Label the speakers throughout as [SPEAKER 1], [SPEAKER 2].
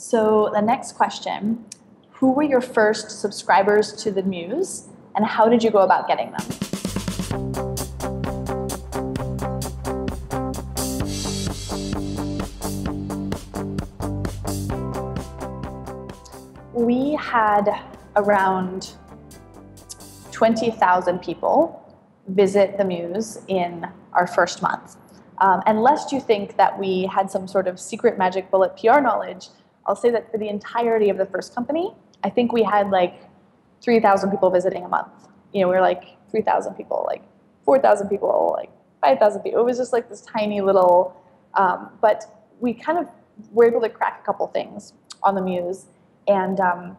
[SPEAKER 1] So the next question, who were your first subscribers to the Muse and how did you go about getting them? We had around 20,000 people visit the Muse in our first month. Um, and lest you think that we had some sort of secret magic bullet PR knowledge, I'll say that for the entirety of the first company, I think we had like 3,000 people visiting a month. You know, we were like 3,000 people, like 4,000 people, like 5,000 people. It was just like this tiny little, um, but we kind of were able to crack a couple things on the Muse and um,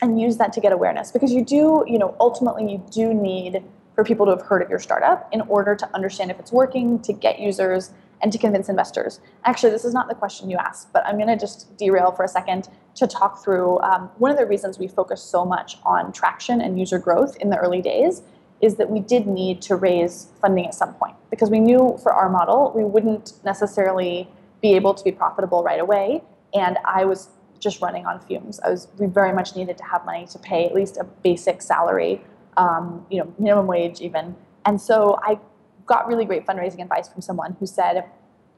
[SPEAKER 1] and use that to get awareness because you do, you know, ultimately you do need for people to have heard of your startup in order to understand if it's working, to get users, and to convince investors. Actually, this is not the question you asked, but I'm going to just derail for a second to talk through um, one of the reasons we focus so much on traction and user growth in the early days is that we did need to raise funding at some point because we knew for our model we wouldn't necessarily be able to be profitable right away. And I was just running on fumes. I was we very much needed to have money to pay at least a basic salary um, you know, minimum wage even. And so I got really great fundraising advice from someone who said,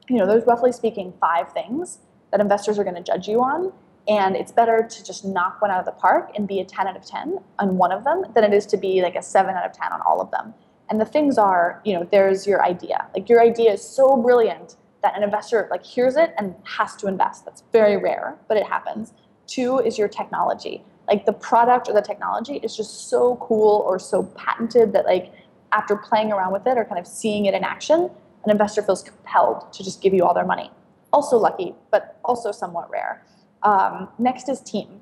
[SPEAKER 1] you know, there's roughly speaking five things that investors are going to judge you on. And it's better to just knock one out of the park and be a 10 out of 10 on one of them than it is to be like a 7 out of 10 on all of them. And the things are, you know, there's your idea. Like your idea is so brilliant that an investor like hears it and has to invest. That's very rare, but it happens. Two is your technology like the product or the technology is just so cool or so patented that like after playing around with it or kind of seeing it in action, an investor feels compelled to just give you all their money. Also lucky, but also somewhat rare. Um, next is team.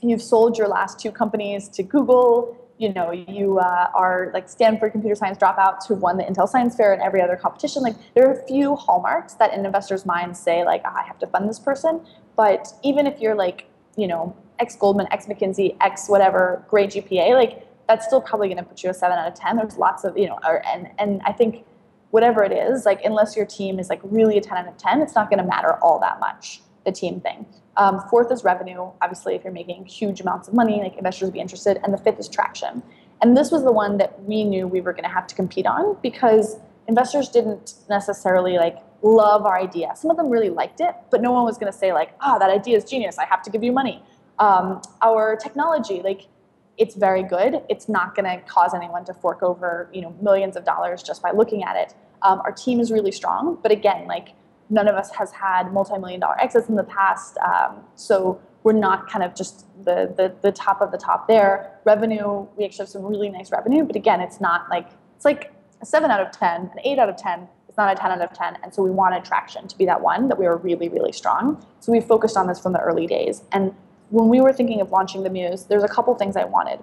[SPEAKER 1] You've sold your last two companies to Google. You know, you uh, are like Stanford computer science dropouts who won the Intel Science Fair and every other competition. Like there are a few hallmarks that in investors' minds say like, oh, I have to fund this person. But even if you're like, you know, ex Goldman, ex McKinsey, ex whatever, great GPA, like that's still probably going to put you a seven out of ten. There's lots of you know, or, and and I think whatever it is, like unless your team is like really a ten out of ten, it's not going to matter all that much. The team thing. Um, fourth is revenue. Obviously, if you're making huge amounts of money, like investors would be interested. And the fifth is traction. And this was the one that we knew we were going to have to compete on because investors didn't necessarily like love our idea. Some of them really liked it, but no one was going to say like, "Ah, oh, that idea is genius. I have to give you money." um, our technology, like it's very good. It's not going to cause anyone to fork over you know millions of dollars just by looking at it. Um, our team is really strong, but again, like none of us has had multi-million dollar exits in the past, um, so we're not kind of just the, the the top of the top there. Revenue, we actually have some really nice revenue, but again, it's not like it's like a seven out of ten, an eight out of ten. It's not a ten out of ten, and so we wanted traction to be that one that we were really really strong. So we focused on this from the early days, and when we were thinking of launching the Muse, there's a couple things I wanted.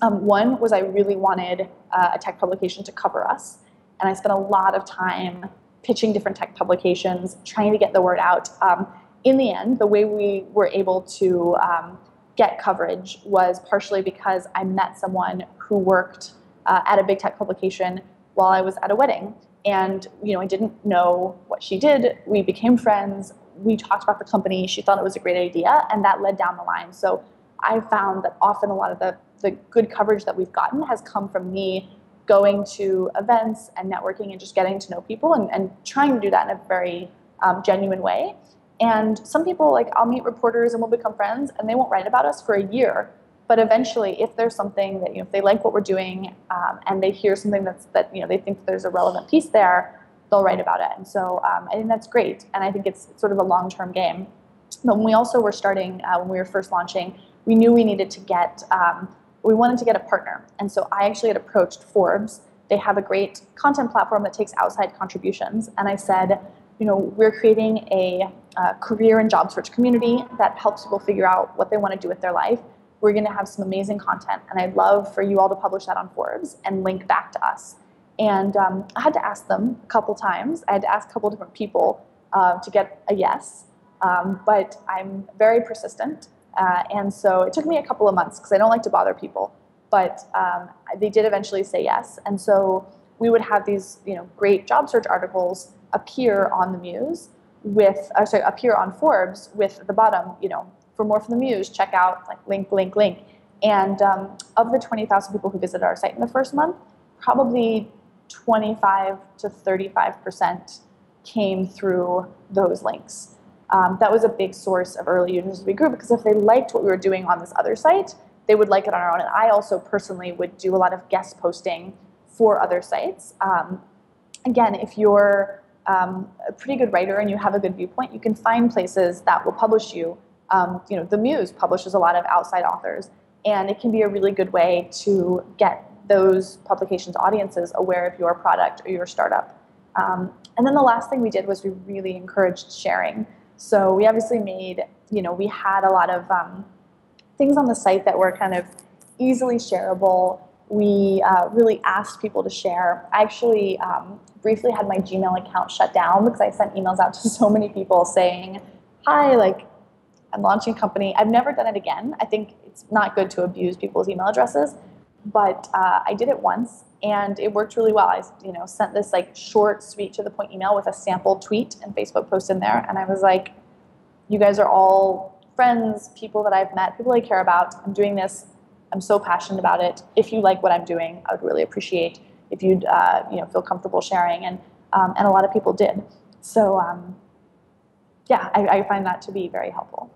[SPEAKER 1] Um, one was I really wanted uh, a tech publication to cover us, and I spent a lot of time pitching different tech publications, trying to get the word out. Um, in the end, the way we were able to um, get coverage was partially because I met someone who worked uh, at a big tech publication while I was at a wedding. And you know, I didn't know what she did. We became friends we talked about the company. She thought it was a great idea, and that led down the line. So I found that often a lot of the, the good coverage that we've gotten has come from me going to events and networking and just getting to know people and, and trying to do that in a very um, genuine way. And some people, like, I'll meet reporters and we'll become friends, and they won't write about us for a year. But eventually, if there's something that, you know, if they like what we're doing um, and they hear something that's, that, you know, they think there's a relevant piece there, they'll write about it. And so um, I think that's great. And I think it's sort of a long term game. But when we also were starting, uh, when we were first launching, we knew we needed to get, um, we wanted to get a partner. And so I actually had approached Forbes. They have a great content platform that takes outside contributions. And I said, you know, we're creating a uh, career and job search community that helps people figure out what they want to do with their life. We're going to have some amazing content, and I'd love for you all to publish that on Forbes and link back to us. And um, I had to ask them a couple times. I had to ask a couple different people uh, to get a yes. Um, but I'm very persistent. Uh, and so it took me a couple of months because I don't like to bother people. But um, they did eventually say yes. And so we would have these you know, great job search articles appear on the Muse. with, uh, sorry, appear on Forbes with the bottom, you know, for more from the Muse, check out like link, link, link. And um, of the 20,000 people who visited our site in the first month, probably 25 to 35% came through those links. Um, that was a big source of early users we grew because if they liked what we were doing on this other site, they would like it on our own. And I also personally would do a lot of guest posting for other sites. Um, again, if you're um, a pretty good writer and you have a good viewpoint, you can find places that will publish you. Um, you know, the Muse publishes a lot of outside authors, and it can be a really good way to get those publications' audiences aware of your product or your startup. Um, and then the last thing we did was we really encouraged sharing. So we obviously made, you know, we had a lot of um, things on the site that were kind of easily shareable. We uh, really asked people to share. I actually um, briefly had my Gmail account shut down because I sent emails out to so many people saying, hi, like, I'm launching a company. I've never done it again. I think it's not good to abuse people's email addresses, but uh, I did it once and it worked really well. I, you know, sent this like short, sweet, to the point email with a sample tweet and Facebook post in there, and I was like, "You guys are all friends, people that I've met, people I care about. I'm doing this. I'm so passionate about it. If you like what I'm doing, I would really appreciate if you'd, uh, you know, feel comfortable sharing." And um, and a lot of people did. So um, yeah, I, I find that to be very helpful.